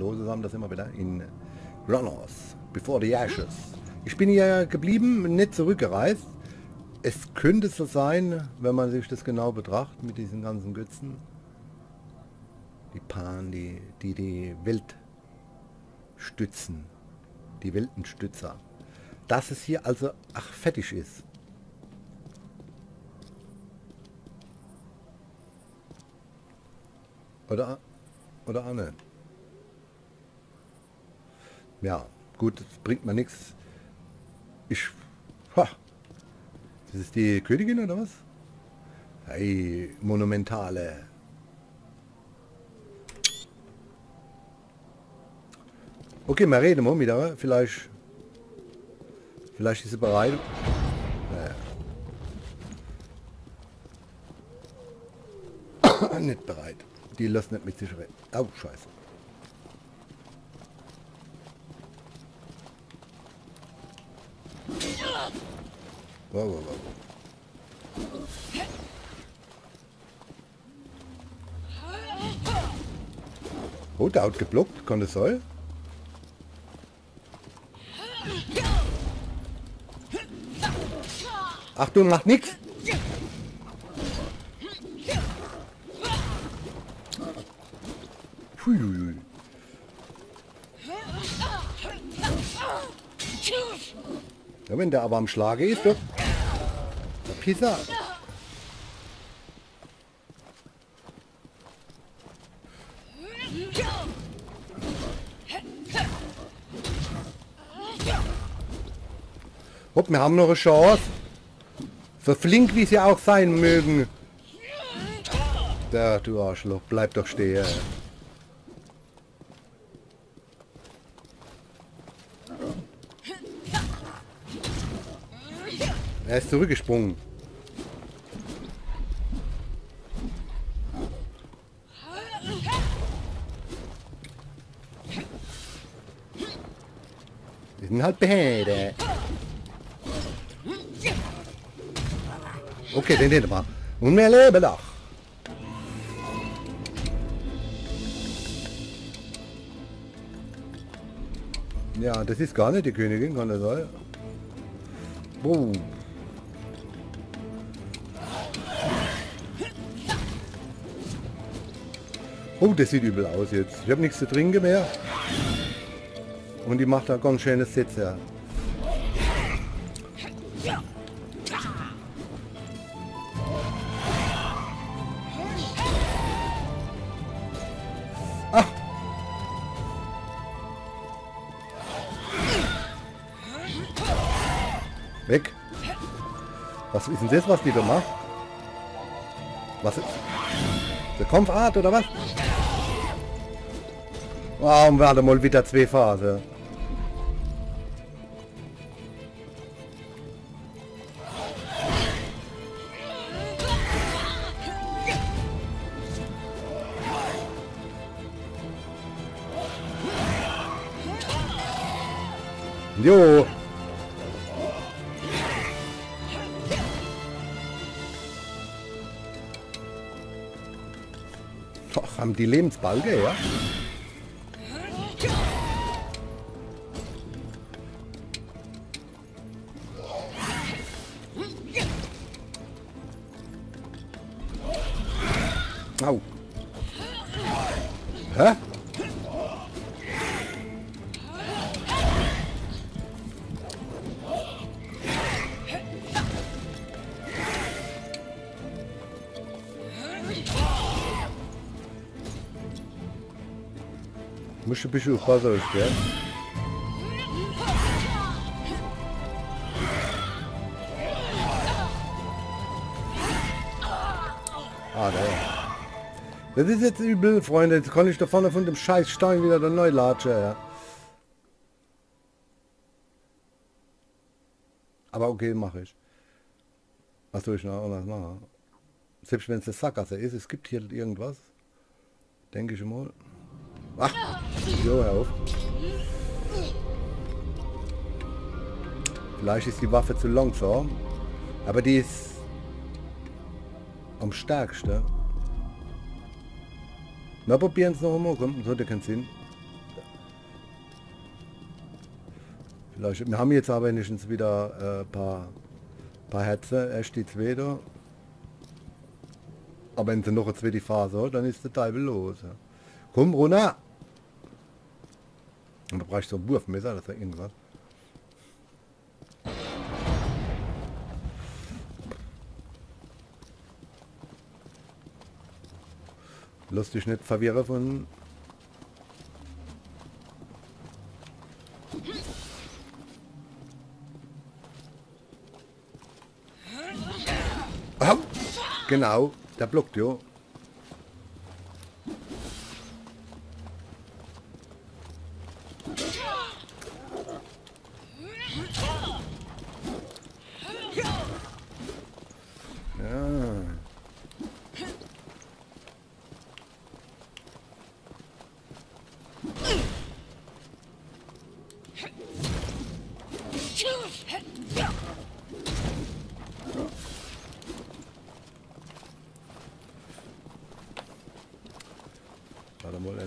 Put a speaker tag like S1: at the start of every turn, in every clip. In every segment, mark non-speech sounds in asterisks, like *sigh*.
S1: Hallo zusammen, das wir wieder in Runners, Before the Ashes. Ich bin hier geblieben, nicht zurückgereist. Es könnte so sein, wenn man sich das genau betrachtet, mit diesen ganzen Götzen. Die Pan, die die, die Welt stützen. Die Weltenstützer. Dass es hier also, ach, fertig ist. Oder, oder auch nicht. Ja, gut, bringt mir nichts. Ich... Ha, das ist die Königin oder was? Hey, monumentale. Okay, wir reden mal mit Vielleicht... Vielleicht ist sie bereit. Naja. *coughs* nicht bereit. Die lässt nicht mit sich reden. Oh, scheiße. Wow, wow, wow. Oh, der hat geblockt, kann das sein? Achtung, macht nichts. Ja, wenn der aber am Schlage ist, doch. Pisser. Hopp, wir haben noch eine Chance. So flink wie sie auch sein mögen. Der, du Arschloch, bleib doch stehen. Er ist zurückgesprungen. Wir sind halt behäde. Okay, den nehmen wir. Und wir leben noch. Ja, das ist gar nicht die Königin, kann das sein? Boom. Oh, das sieht übel aus jetzt. Ich habe nichts zu trinken mehr. Und die macht da ganz schöne Sätze. Ah! Weg. Was ist denn das, was die da macht? Was ist... Der Kampfart oder was? Warum oh, warte mal wieder zwei Phasen? Jo. Doch, haben die Lebensbalge, ja? Du ein bisschen aufpassen, gell? Ah. Das ist jetzt übel, Freunde. Jetzt kann ich da vorne von dem scheiß Stein wieder der neu latschen, ja. Aber okay, mache ich. Was soll ich noch anders machen? Selbst wenn es eine Sackgasse ist, es gibt hier irgendwas. Denke ich mal. Ach, your health. Vielleicht ist die Waffe zu langsam. Aber die ist am stärksten. Wir probieren es noch einmal, komm, das hat ja keinen Sinn. Vielleicht, wir haben jetzt aber wenigstens wieder ein äh, paar, paar Herzen, erst die zwei da. Aber wenn sie noch eine zweite Phase hat, dann ist der Teil los. Komm runter! Und da brauche ich so ein Wurfmesser, das ist irgendwas. Lass dich nicht verwirren von... Genau, der blockt ja.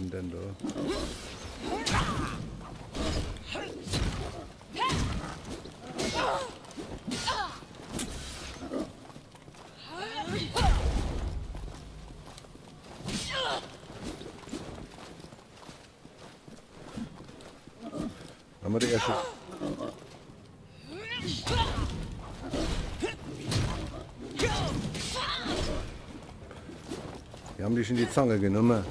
S1: Mal, denn da. Haben wir die erste. Wir haben dich in die Zange genommen.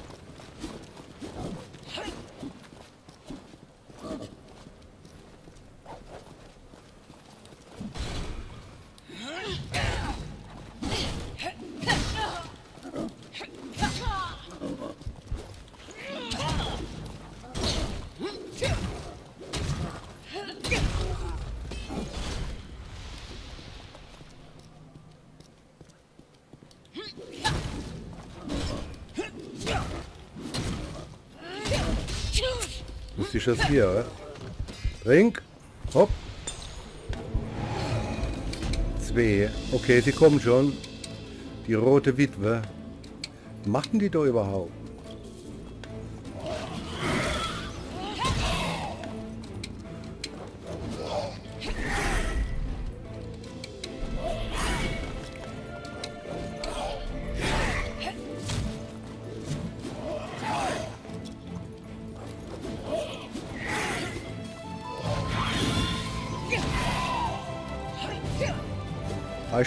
S1: Das hier, oder? Trink. Hopp. Zwei. Okay, sie kommen schon. Die rote Witwe. Was machten die da überhaupt?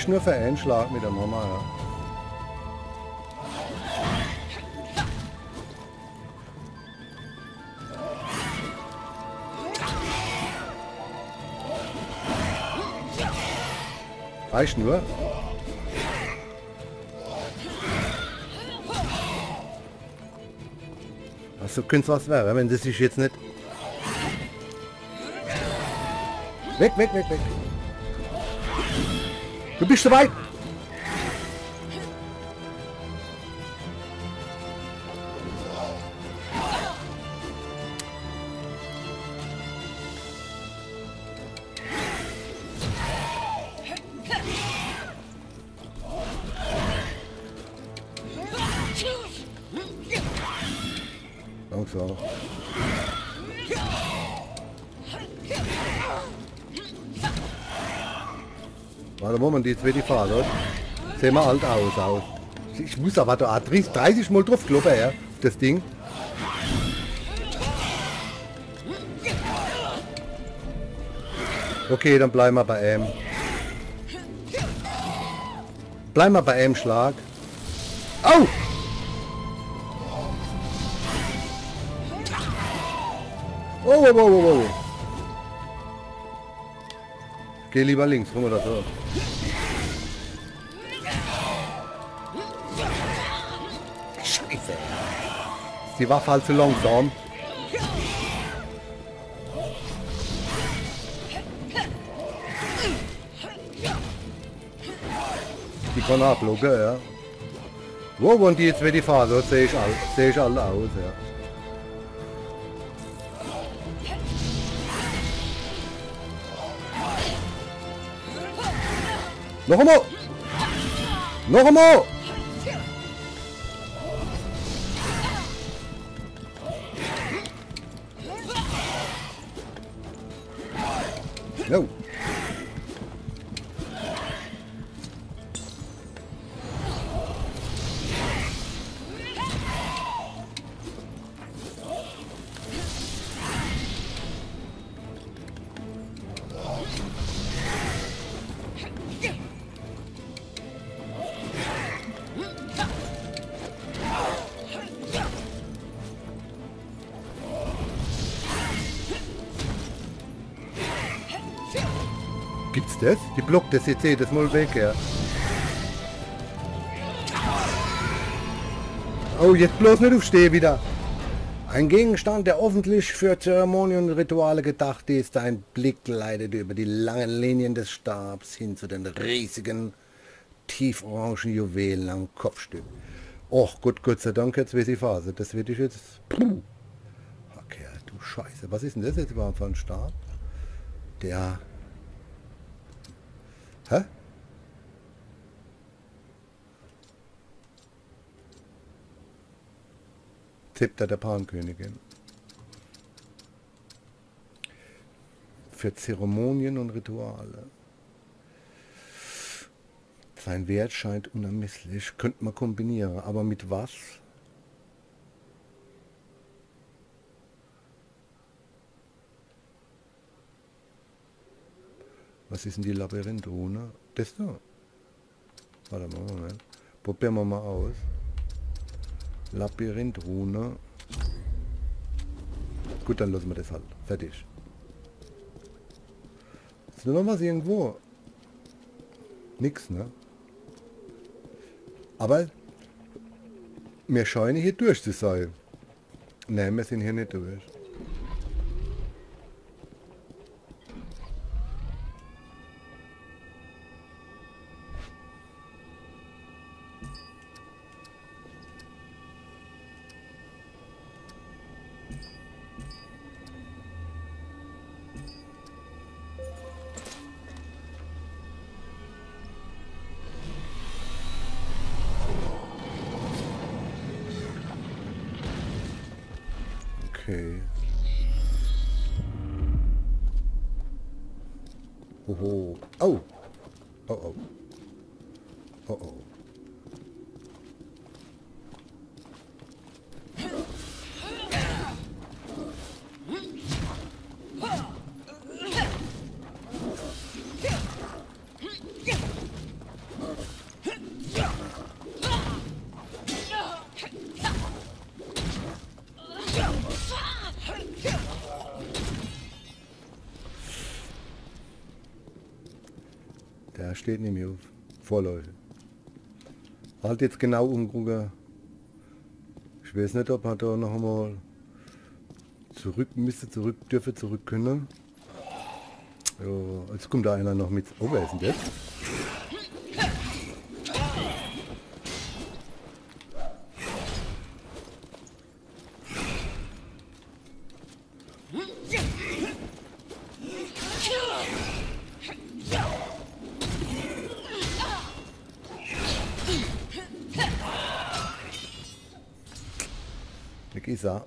S1: Reicht nur für einen Schlag mit der Mama, ja. Reicht nur. Also könnte was werden, wenn das sich jetzt nicht... Weg, weg, weg, weg. Du bist dabei. Warte, Moment, die zweite Fahrt, oder? Sehen wir alt aus, aus. Ich muss aber da 30, 30 Mal drauf kloppen, ja, das Ding. Okay, dann bleiben wir bei M. Bleiben wir bei M Schlag. Au! Oh, oh, oh, oh, oh. Geh lieber links, rum oder so. Scheiße. Ist die Waffe halt zu langsam. Die kann ablocken, ja. Wo wohnt die jetzt, wenn die? So sehe ich alle aus, ja. Noch einmal! Noch einmal! No. Gibt's das? Die blockt das jetzt jedes Mal weg, ja. Oh, jetzt bloß nicht aufstehen wieder. Ein Gegenstand, der offensichtlich für Zeremonien Rituale gedacht ist. Ein Blick leitet über die langen Linien des Stabs hin zu den riesigen, tieforangen Juwelen am Kopfstück. Och, gut, Gott sei Dank, jetzt weiß ich Phase. Das wird ich jetzt... Puh. Okay, du Scheiße. Was ist denn das jetzt überhaupt für ein Stab? Der... Hä? Zepter der Pankönigin. Für Zeremonien und Rituale. Sein Wert scheint unermesslich. Könnte man kombinieren. Aber mit was? Was ist denn die Labyrinthrune? Das da. Warte mal, Moment. Probieren wir mal aus. Labyrinthrune. Gut, dann lassen wir das halt. Fertig. Ist noch was irgendwo? Nix, ne? Aber wir scheinen hier durch zu sein. Nein, wir sind hier nicht durch. Okay. Oho. Oh. Oh oh. Oh oh. Steht mehr auf. Vorläufe. Halt jetzt genau umgucken. Ich weiß nicht, ob er da noch einmal zurück müsste, zurück dürfe, zurück können. Ja, jetzt kommt da einer noch mit. Oh, wer ist denn das? Weg ist er.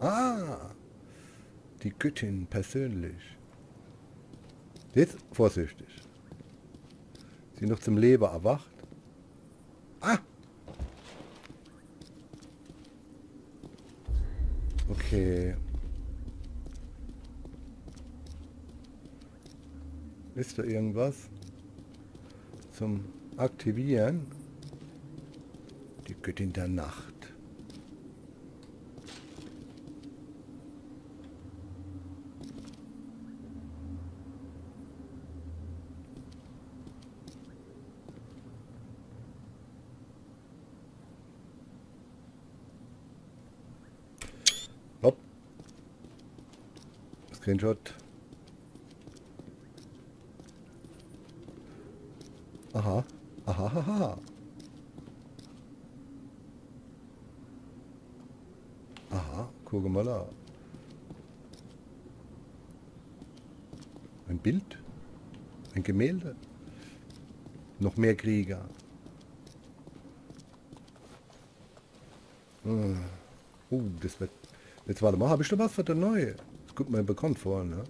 S1: Ah, die Göttin persönlich. Jetzt vorsichtig. Sie noch zum Leben erwacht. Ah! Okay. Ist da irgendwas zum Aktivieren? Die Göttin der Nacht. Hopp. Screenshot. Aha. Aha, aha. Aha, guck mal da. Ein Bild? Ein Gemälde? Noch mehr Krieger. Hm. Uh, das wird... Jetzt warte mal, habe ich da was für der Neue? gut man bekommt vor, ne?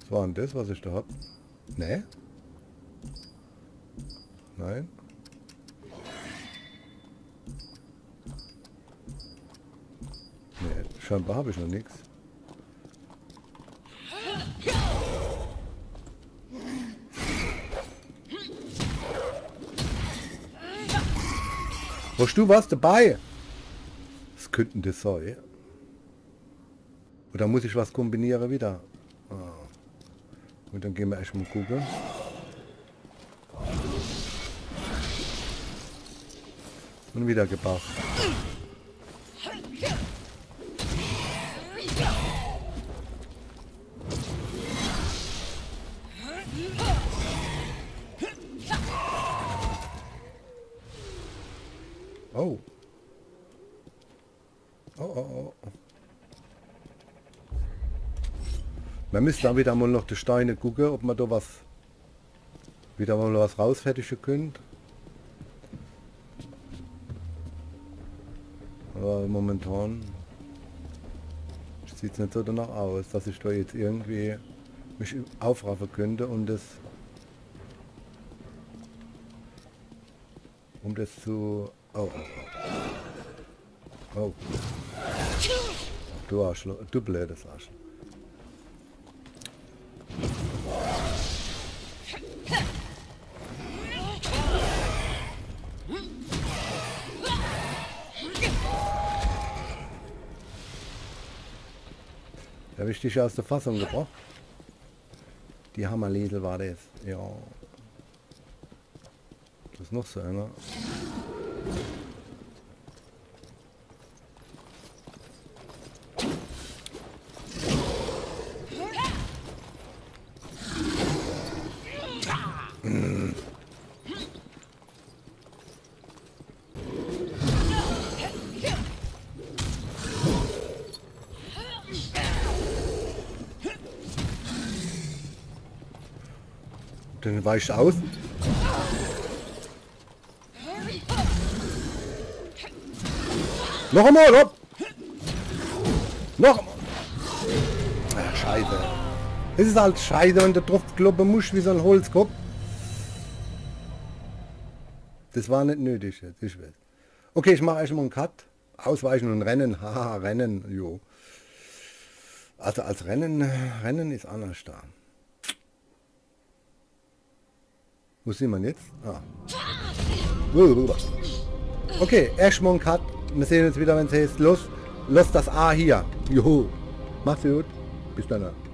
S1: Was war denn das, was ich da hab? Ne? Nein? Scheinbar habe ich noch nichts. Hast du was dabei? Was könnten das sein? Oder muss ich was kombinieren wieder? Ah. Und dann gehen wir erstmal gucken. Und wieder gebracht. Oh. Oh, oh, oh. Man müsste dann wieder mal noch die Steine gucken, ob man da was wieder mal was rausfertigen könnt. Aber momentan sieht es nicht so danach aus, dass ich da jetzt irgendwie mich aufraffen könnte, um das um das zu Oh. Oh. Du Arschloch. Du blödes Arschloch. Habe ich dich aus der Fassung gebracht. Die Hammerlesel war das. Ja. Das ist noch so einer. Dann weicht aus. Noch einmal, hopp! Noch einmal! Ach, scheiße. Es ist halt scheiße, wenn du drauf kloppen musst wie so ein Holzkopf. Das war nicht nötig jetzt, ich weiß. Okay, ich mache erstmal einen Cut. Ausweichen und rennen. Haha, rennen, jo. Also als Rennen, Rennen ist anders da. Wo sieht man jetzt? Ah. Okay, einen Cut. Wir sehen uns wieder, wenn es heißt, los, los das A hier. Juhu. Macht's gut. Bis dann.